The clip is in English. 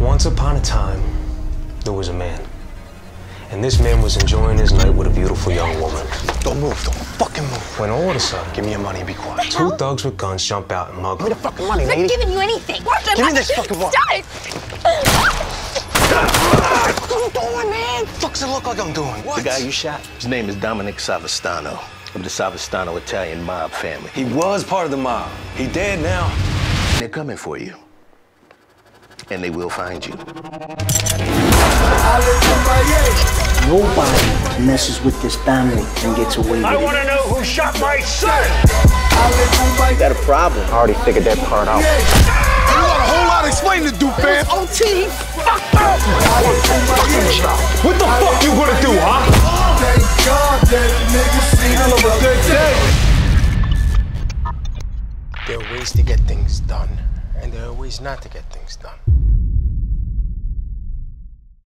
Once upon a time, there was a man. And this man was enjoying his night with a beautiful young woman. Don't move. Don't fucking move. When all of a sudden, Give me your money and be quiet. two thugs with guns jump out and mug Give me him. the fucking money, I'm not giving you anything. Give me this fucking watch. Stop it. What are you doing, man? Fuck's it look like I'm doing? What? The guy you shot, his name is Dominic Savastano of the Savastano Italian mob family. He was part of the mob. He dead now. They're coming for you. And they will find you. Nobody messes with this family and gets away with it. I want to know who shot my son! Got a problem. I already figured that part out. You got a whole lot of explaining to do, fam. OT. What the fuck you gonna do, huh? Thank God that nigga seen him a good day. There are ways to get things done, and there are ways not to get things done.